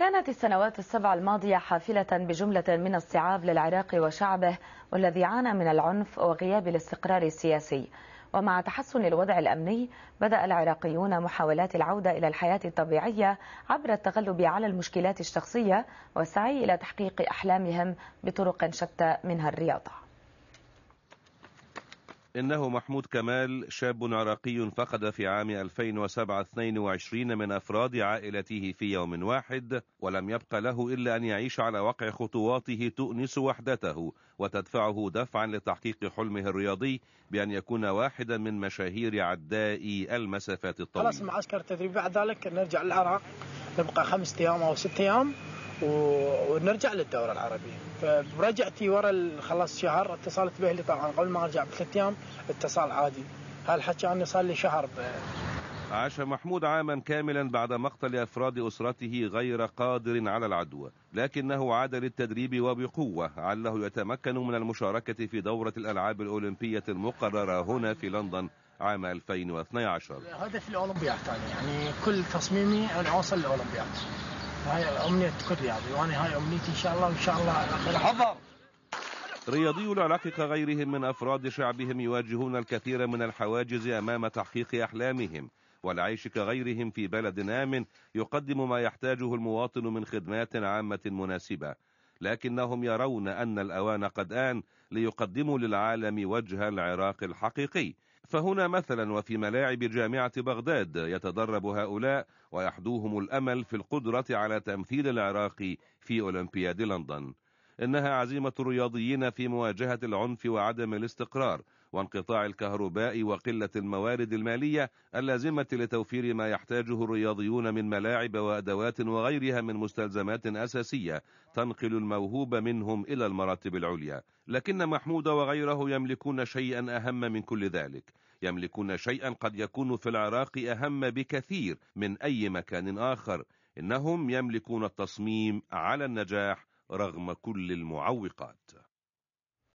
كانت السنوات السبع الماضية حافلة بجملة من الصعاب للعراق وشعبه والذي عانى من العنف وغياب الاستقرار السياسي. ومع تحسن الوضع الأمني بدأ العراقيون محاولات العودة إلى الحياة الطبيعية عبر التغلب على المشكلات الشخصية والسعي إلى تحقيق أحلامهم بطرق شتى منها الرياضة. إنه محمود كمال شاب عراقي فقد في عام 2007 22 من أفراد عائلته في يوم واحد ولم يبق له إلا أن يعيش على وقع خطواته تؤنس وحدته وتدفعه دفعا لتحقيق حلمه الرياضي بأن يكون واحدا من مشاهير عدائي المسافات الطويلة. خلاص معسكر التدريب بعد ذلك نرجع للعراق نبقى خمسة أيام أو ستة أيام. ونرجع للدورة العربية. فرجعتي ورا خلص شهر اتصلت به لي طبعا قبل ما ارجع بثلاث أيام اتصال عادي. هالحكي اني صار لي شهر ب... عاش محمود عاما كاملا بعد مقتل أفراد أسرته غير قادر على العدوى لكنه عاد للتدريب وبقوة. عله يتمكن من المشاركة في دورة الألعاب الأولمبية المقررة هنا في لندن عام 2012 هدف الأولمبياد يعني كل تصميمي أن أوصل الاولمبياد هاي امنيه كل رياضي وأنا هاي أمنيتي إن شاء الله وإن شاء الله حضر. رياضي العراق كغيرهم من أفراد شعبهم يواجهون الكثير من الحواجز أمام تحقيق أحلامهم والعيش كغيرهم في بلد امن يقدم ما يحتاجه المواطن من خدمات عامة مناسبة. لكنهم يرون أن الأوان قد آن ليقدموا للعالم وجه العراق الحقيقي. فهنا مثلا وفي ملاعب جامعة بغداد يتدرب هؤلاء ويحدوهم الأمل في القدرة على تمثيل العراق في أولمبياد لندن. إنها عزيمة الرياضيين في مواجهة العنف وعدم الاستقرار وانقطاع الكهرباء وقلة الموارد المالية اللازمة لتوفير ما يحتاجه الرياضيون من ملاعب وأدوات وغيرها من مستلزمات أساسية تنقل الموهوب منهم إلى المراتب العليا. لكن محمود وغيره يملكون شيئا أهم من كل ذلك. يملكون شيئا قد يكون في العراق أهم بكثير من أي مكان آخر. إنهم يملكون التصميم على النجاح رغم كل المعوقات.